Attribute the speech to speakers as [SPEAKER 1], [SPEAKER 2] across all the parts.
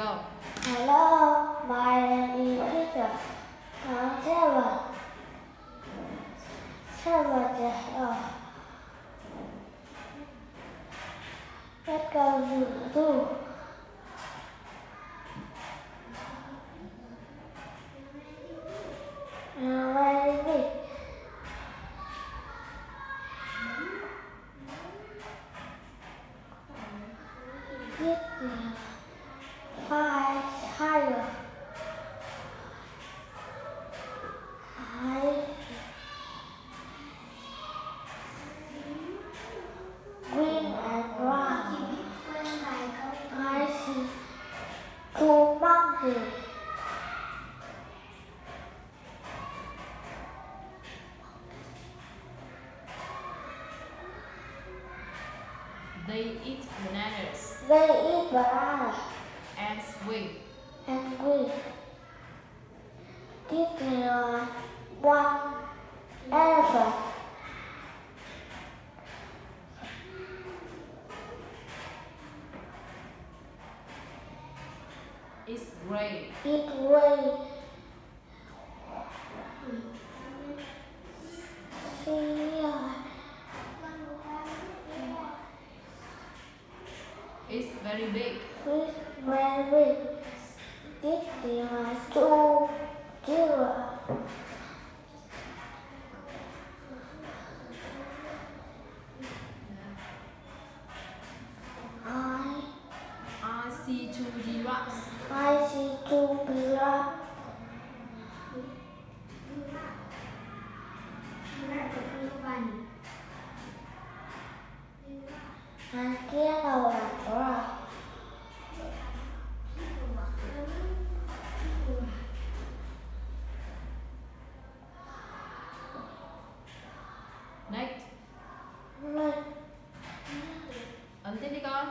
[SPEAKER 1] Go.
[SPEAKER 2] Hello, my name is Peter. I'm seven. Seven years old. Let's go to the zoo. Now, where is it? This is five higher. I green and brown. I see two monkeys.
[SPEAKER 1] They eat bananas
[SPEAKER 2] They eat banana
[SPEAKER 1] and swing.
[SPEAKER 2] and green. This is uh, one elephant.
[SPEAKER 1] It's gray.
[SPEAKER 2] It's uh,
[SPEAKER 1] It's very big.
[SPEAKER 2] Very big. This is my two zero. I
[SPEAKER 1] I see two giraffes.
[SPEAKER 2] I see two giraffes. And kia đầu là giraffe.
[SPEAKER 1] Did it go on?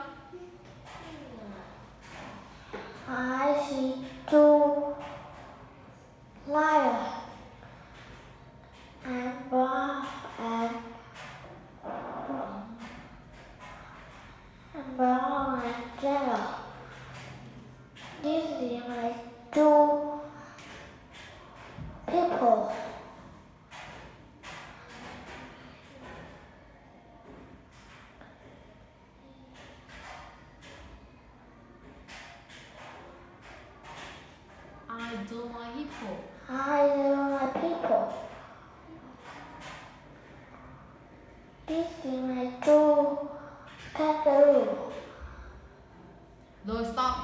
[SPEAKER 2] I see two.
[SPEAKER 1] I don't like hippo.
[SPEAKER 2] I know my people. This is my two kangaroo.
[SPEAKER 1] Rồi stop.